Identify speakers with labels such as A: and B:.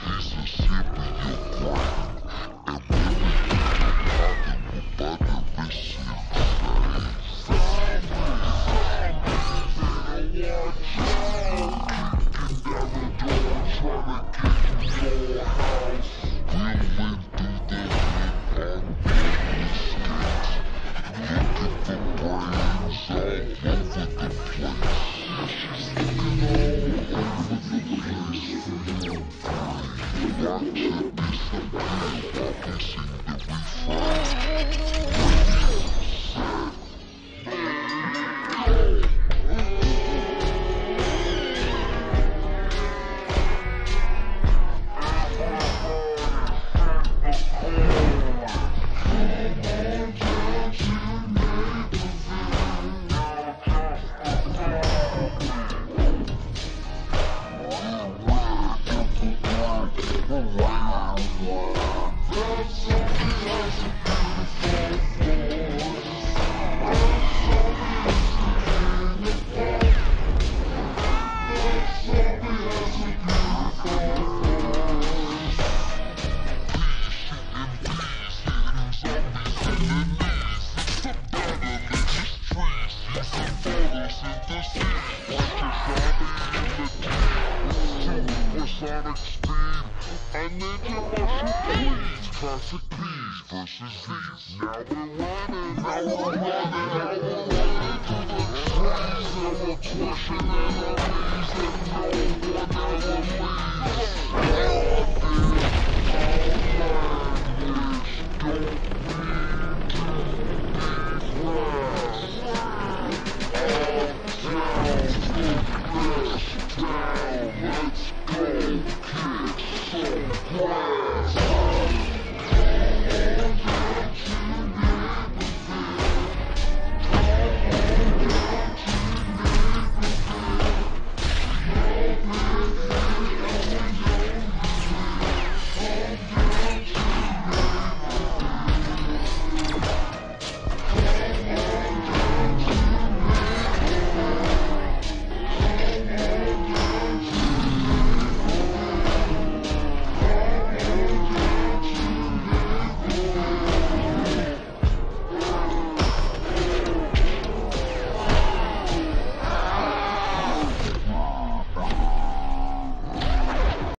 A: He's a simple, you want to be something, I can sing the refrain. Sonic speed. I need your muscle please. Classic P's versus. Now we're running, now we're running, now we're running to the trees. And we're pushing and no King.